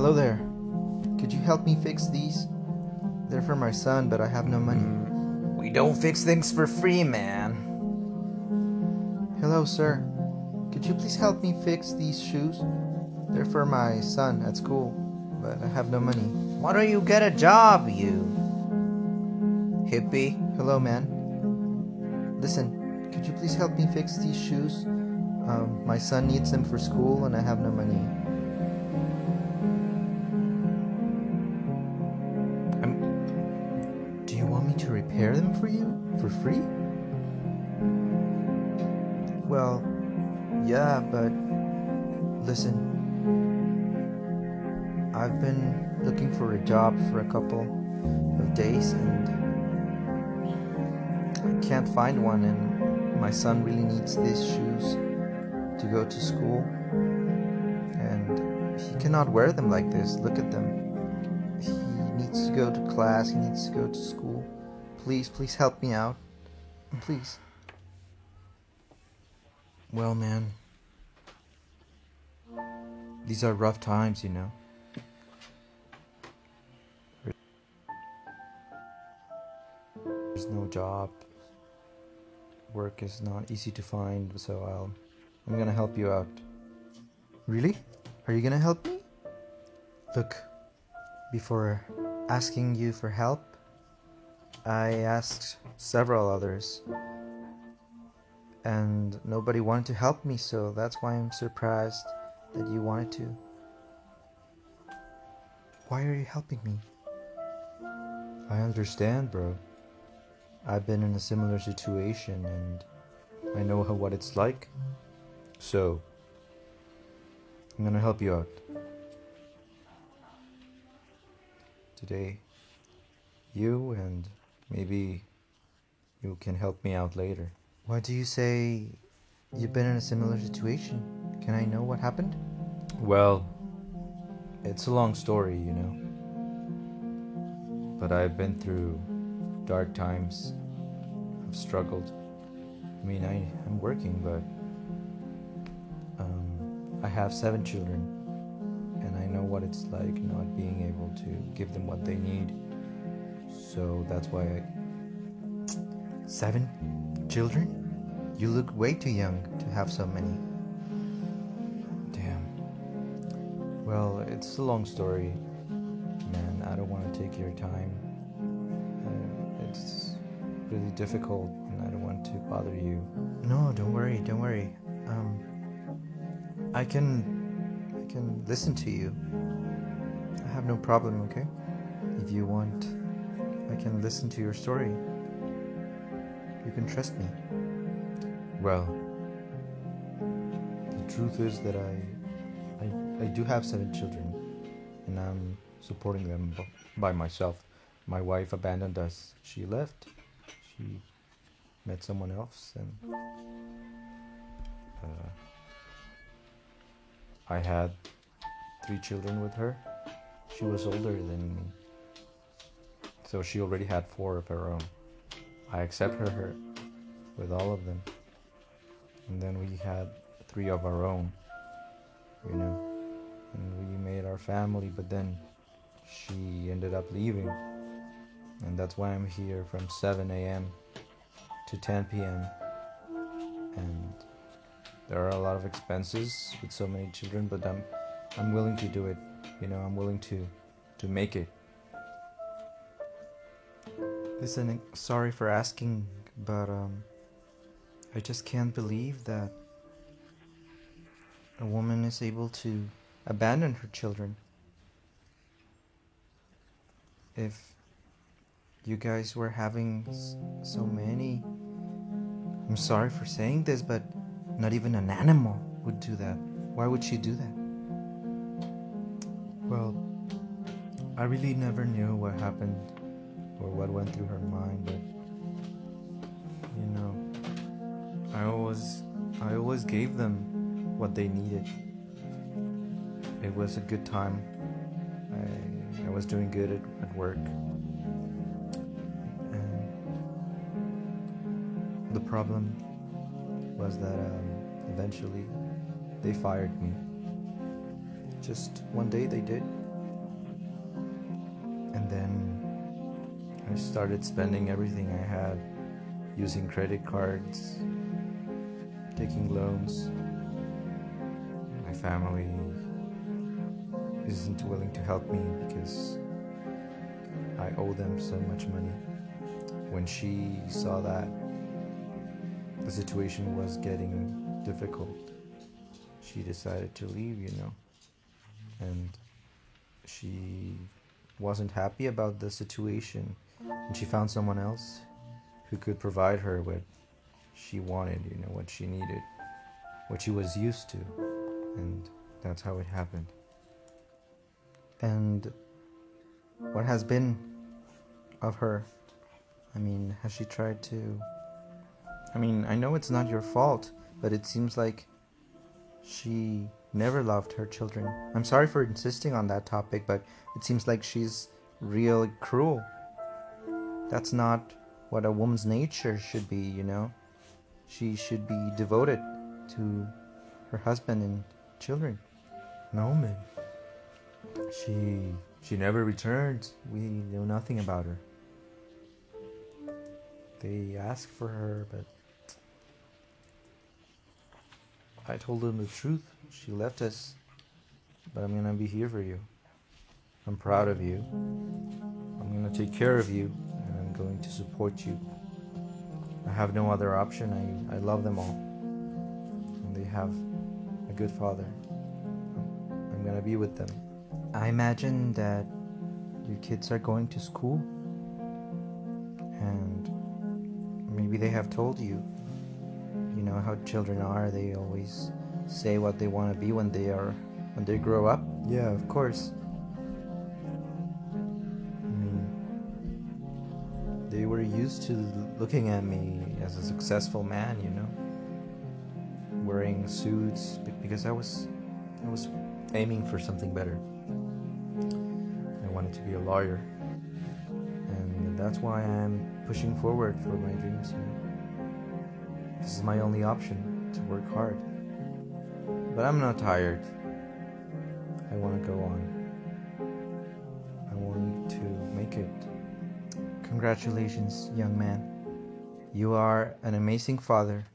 Hello there. Could you help me fix these? They're for my son, but I have no money. We don't fix things for free, man. Hello, sir. Could you please help me fix these shoes? They're for my son at school, but I have no money. Why don't you get a job, you hippie? Hello, man. Listen, could you please help me fix these shoes? Um, my son needs them for school, and I have no money. Repair them for you for free? Well, yeah, but listen. I've been looking for a job for a couple of days and I can't find one and my son really needs these shoes to go to school and he cannot wear them like this. Look at them. He needs to go to class, he needs to go to school. Please, please help me out. Please. Well, man. These are rough times, you know. There's no job. Work is not easy to find, so I'll I'm gonna help you out. Really? Are you gonna help me? Look, before asking you for help, I asked several others and nobody wanted to help me, so that's why I'm surprised that you wanted to. Why are you helping me? I understand, bro. I've been in a similar situation and I know what it's like. So, I'm gonna help you out. Today, you and maybe you can help me out later. Why do you say you've been in a similar situation? Can I know what happened? Well, it's a long story, you know. But I've been through dark times. I've struggled. I mean, I, I'm working, but um, I have seven children, and I know what it's like not being able to give them what they need. So that's why I. Seven children? You look way too young to have so many. Damn. Well, it's a long story, man. I don't want to take your time. Uh, it's really difficult, and I don't want to bother you. No, don't worry, don't worry. Um, I can, I can listen to you. I have no problem. Okay, if you want, I can listen to your story. You can trust me. Well, the truth is that I, I, I do have seven children, and I'm supporting them by myself. My wife abandoned us. She left. She met someone else, and uh, I had three children with her. She was older than me, so she already had four of her own. I accept her, her with all of them. And then we had three of our own, you know. And we made our family, but then she ended up leaving. And that's why I'm here from 7 a.m. to 10 p.m. And there are a lot of expenses with so many children, but I'm I'm willing to do it. You know, I'm willing to to make it. Listen, sorry for asking, but um I just can't believe that a woman is able to abandon her children. If you guys were having so many, I'm sorry for saying this, but not even an animal would do that. Why would she do that? Well, I really never knew what happened or what went through her mind, but you know, I always I always gave them what they needed. It was a good time. I I was doing good at, at work. And the problem was that um, eventually they fired me. Just one day they did. I started spending everything I had, using credit cards, taking loans. My family isn't willing to help me because I owe them so much money. When she saw that the situation was getting difficult, she decided to leave, you know. And she wasn't happy about the situation and she found someone else who could provide her what she wanted, you know, what she needed, what she was used to. And that's how it happened. And what has been of her? I mean, has she tried to. I mean, I know it's not your fault, but it seems like she never loved her children. I'm sorry for insisting on that topic, but it seems like she's real cruel. That's not what a woman's nature should be, you know? She should be devoted to her husband and children. No, man. She she never returned. We know nothing about her. They asked for her, but I told them the truth. She left us, but I'm gonna be here for you. I'm proud of you. I'm gonna take care of you, going to support you. I have no other option. I, I love them all. And they have a good father. I'm gonna be with them. I imagine that your kids are going to school and maybe they have told you you know how children are they always say what they want to be when they are when they grow up Yeah, of course. Used to looking at me as a successful man, you know, wearing suits because I was, I was aiming for something better. I wanted to be a lawyer, and that's why I'm pushing forward for my dreams. You know, this is my only option to work hard. But I'm not tired. I want to go on. I want to make it. Congratulations young man. You are an amazing father.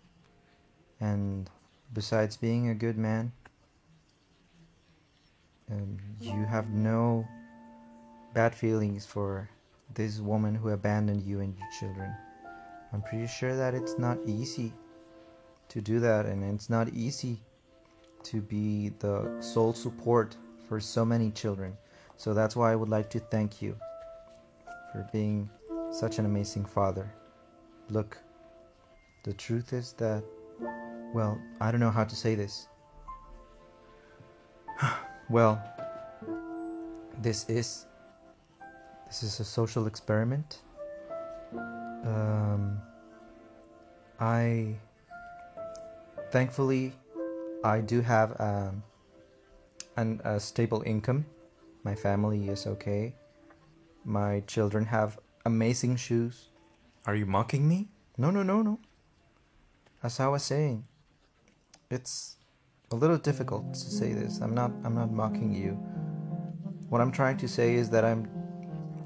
And besides being a good man um, you have no bad feelings for this woman who abandoned you and your children. I'm pretty sure that it's not easy to do that and it's not easy to be the sole support for so many children. So that's why i would like to thank you for being such an amazing father. Look the truth is that well i don't know how to say this. Well this is this is a social experiment. Um, i thankfully i do have um, an, a stable income. My family is okay. My children have amazing shoes Are you mocking me? no, no, no, no. As I was saying, it's a little difficult to say this. I'm not I'm not mocking you. What I'm trying to say is that I'm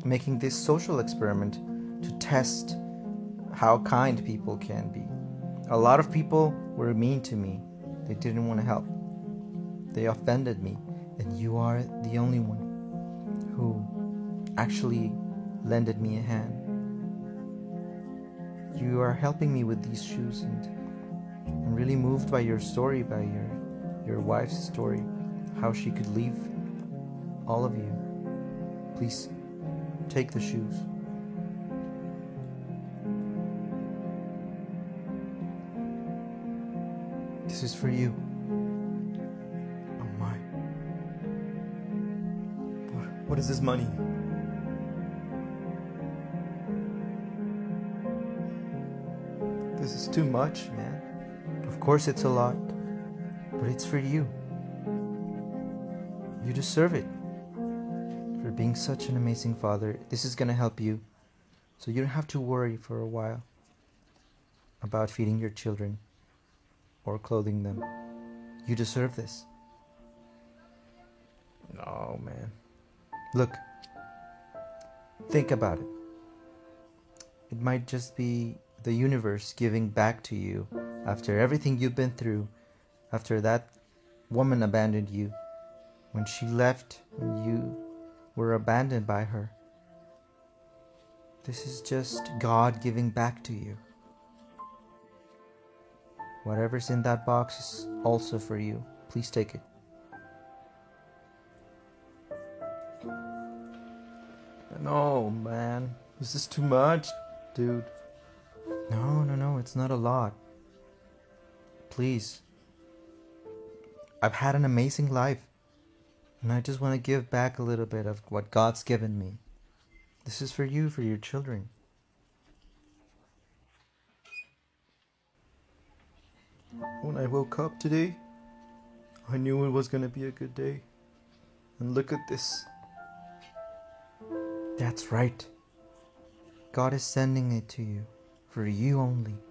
making this social experiment to test how kind people can be. A lot of people were mean to me. They didn't want to help. They offended me, and you are the only one who actually lended me a hand you are helping me with these shoes and I'm really moved by your story by your your wife's story how she could leave all of you please take the shoes this is for you Oh my. What, what is this money? Too much man. Of course it's a lot but it's for you. You deserve it for being such an amazing father. This is going to help you so you don't have to worry for a while about feeding your children or clothing them. You deserve this. No, man. Look, think about it. It might just be the universe giving back to you after everything you've been through, after that woman abandoned you, when she left, when you were abandoned by her. This is just God giving back to you. Whatever's in that box is also for you. Please take it. No, man. This is too much? Dude. No, no, no, it's not a lot. Please. I've had an amazing life. And I just want to give back a little bit of what God's given me. This is for you, for your children. When I woke up today, I knew it was going to be a good day. And look at this. That's right. God is sending it to you, for you only.